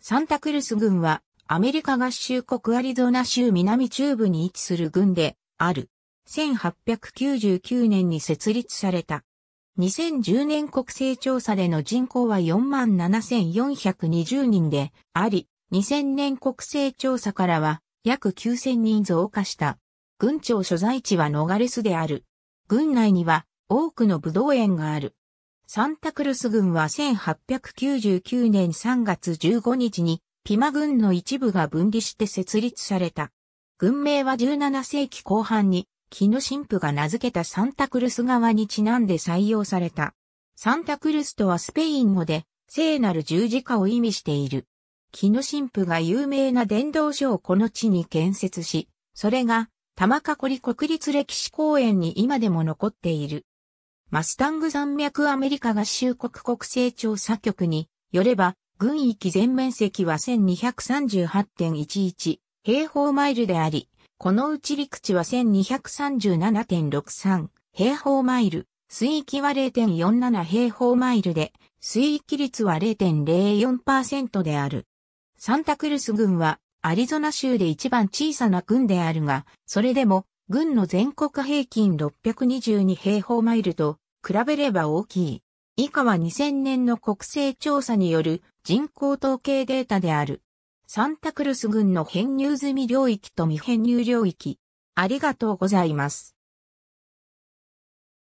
サンタクルス郡はアメリカ合衆国アリゾナ州南中部に位置する郡である。1899年に設立された。2010年国勢調査での人口は47,420人であり、2000年国勢調査からは約9000人増加した。郡庁所在地はノガレスである。郡内には多くの武道園がある。サンタクルス郡は1899年3月15日にピマ郡の一部が分離して設立された。郡名は17世紀後半に木の神父が名付けたサンタクルス川にちなんで採用された。サンタクルスとはスペイン語で聖なる十字架を意味している。木の神父が有名な伝道所をこの地に建設し、それが玉囲国立歴史公園に今でも残っている。マスタング山脈アメリカ合衆国国勢調査局によれば、軍域全面積は1238.11平方マイルであり、このうち陸地は1237.63平方マイル、水域は0.47平方マイルで、水域率は0.04%である。サンタクルス郡はアリゾナ州で一番小さな郡であるが、それでも軍の全国平均622平方マイルと比べれば大きい。以下は2000年の国勢調査による人口統計データである。サンタクルス軍の編入済み領域と未編入領域。ありがとうございます。